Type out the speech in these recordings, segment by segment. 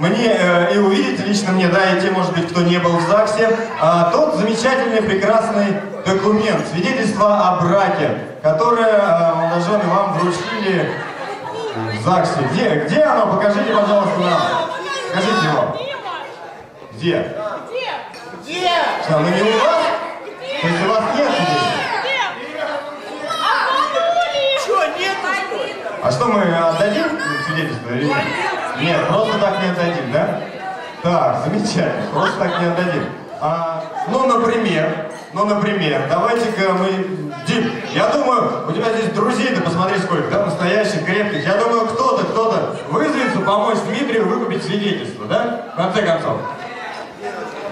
мне, э, и увидеть лично мне, да, и те, может быть, кто не был в ЗАГСе, а, тот замечательный, прекрасный документ, свидетельство о браке, которое э, молодожены вам вручили в ЗАГСе. Где, где оно? Покажите, пожалуйста, нам. Покажите его. Где? Где? Что, оно не у вас? То есть у вас нет что ли? А что, мы отдадим свидетельство или нет? Нет, просто так не отдадим, да? Так, замечательно, просто так не отдадим. А, ну, например, ну, например, давайте-ка мы... Дим, я думаю, у тебя здесь друзей-то посмотри сколько, да, настоящих, крепких. Я думаю, кто-то, кто-то вызовется помочь Дмитрию выкупить свидетельство, да? В конце концов.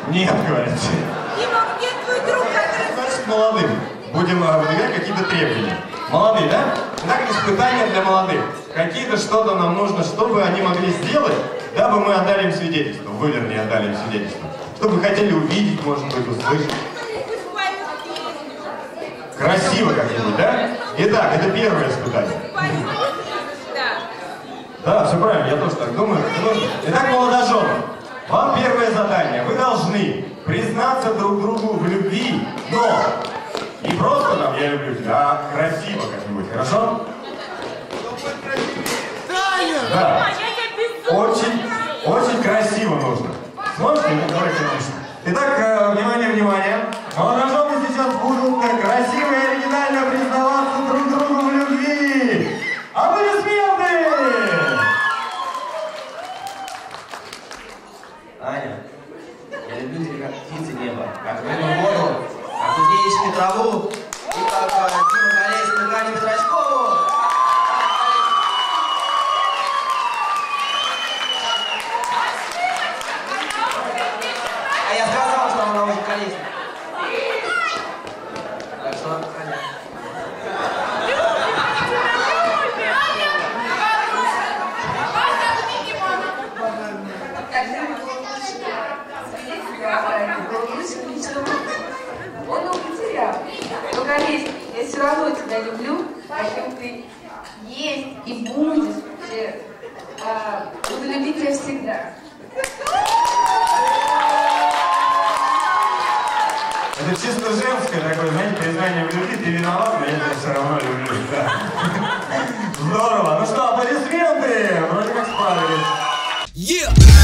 Нет, говорите. Дима, где твой друг, который... Значит, молодым будем э, выдвигать какие-то требования. Молодые, да? Итак, испытания для молодых. Какие-то что-то нам нужно, чтобы они могли сделать, дабы мы отдали им свидетельство. Вы, вернее, отдали им свидетельство. Что бы хотели увидеть, может быть, услышать. Красиво как-нибудь, да? Итак, это первое испытание. Да. Все правильно, я тоже так думаю. Итак, молодожены, вам первое задание. Вы должны признаться друг другу в любви, но не просто там «я люблю тебя», а красиво как-нибудь, хорошо? Да. Очень, очень красиво нужно. Сможете? Ну, давайте лучше. Итак, э, внимание, внимание. Молодожены сейчас будут э, красиво и оригинально признаваться друг другу в любви. Аплодисменты! Аня, я люблю тебя как птицы неба, как рыбу воду, как кузнечную траву и как э, Дима Колесник Ганю Петрачкову. А я сказал, что она уже колесник. Так что, Аня, Он его потерял. Колесник, я все равно тебя люблю, каким ты есть и будешь. А, буду любить тебя всегда. Это чисто женское такое, знаете, признание в любви. Ты виноват, но я тебя все равно люблю. Да. Здорово. Ну что, аплодисменты! Вроде как справились. Yeah!